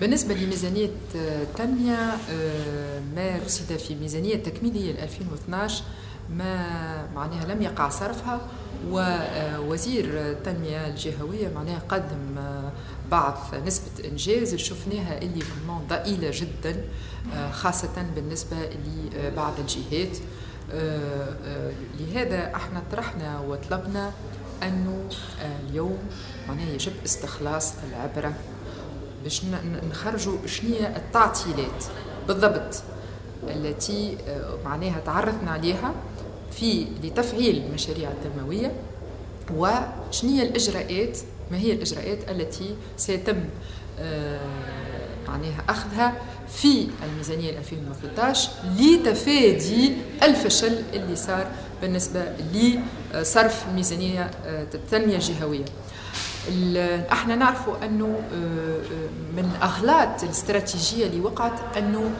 بالنسبة لميزانية التنمية آه، ما رصد في ميزانية تكميلية 2012 ما معناها لم يقع صرفها ووزير التنمية الجهوية معناها قدم آه، بعض نسبة إنجاز شفناها اللي ضئيلة جدا آه، خاصة بالنسبة لبعض الجهات. لهذا إحنا طرحنا وطلبنا أنه اليوم معناها يجب استخلاص العبرة. باش نخرجوا شنو التعطيلات بالضبط التي آه، معناها تعرفنا عليها في لتفعيل المشاريع التنمويه وشنو الإجراءات ما هي الإجراءات التي سيتم آه، معناها أخذها في الميزانية 2013 لتفادي الفشل اللي صار بالنسبة لصرف الميزانيه آه، التنميه الجهويه إحنا نعرفوا أنه آه، آه، من الاغلاط الاستراتيجية اللي وقعت أنه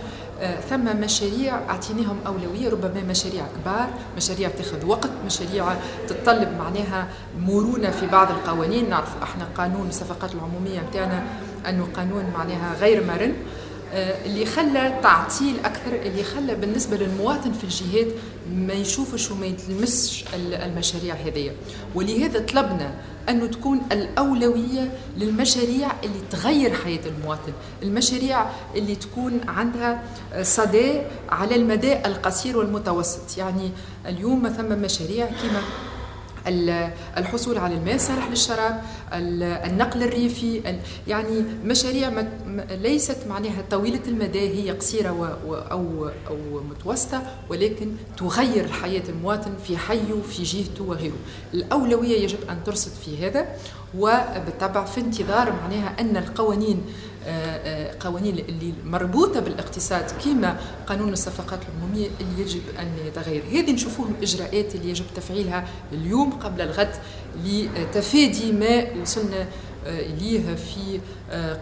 آه، ثم مشاريع أعطيناهم أولوية ربما مشاريع كبار مشاريع تاخذ وقت مشاريع تتطلب معناها مرونة في بعض القوانين. نعرف إحنا قانون الصفقات العمومية بتاعنا أنه قانون معناها غير مرن. اللي خلى تعطيل أكثر اللي خلى بالنسبة للمواطن في الجهات ما يشوفش وما يتلمسش المشاريع هذه. ولهذا طلبنا أنه تكون الأولوية للمشاريع اللي تغير حياة المواطن المشاريع اللي تكون عندها صدى على المدى القصير والمتوسط. يعني اليوم ما ثم مشاريع كما الحصول على الماء الصالح للشراب النقل الريفي يعني مشاريع ليست معناها طويلة المدى هي قصيرة أو أو متوسطة ولكن تغير حياة المواطن في حيه في جهته وغيره. الأولوية يجب أن ترصد في هذا وبالطبع في انتظار معناها أن القوانين قوانين اللي مربوطة بالاقتصاد كما قانون الصفقات العمومية اللي يجب أن يتغير. هذه نشوفوهم إجراءات اللي يجب تفعيلها اليوم قبل الغد لتفادي ما وصلنا آه، إليه في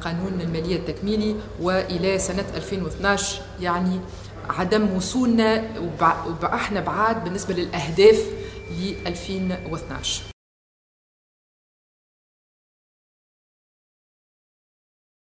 قانون المالية التكميلي وإلى سنة 2012 يعني عدم وصولنا وإحنا بعاد بالنسبة للأهداف ل 2012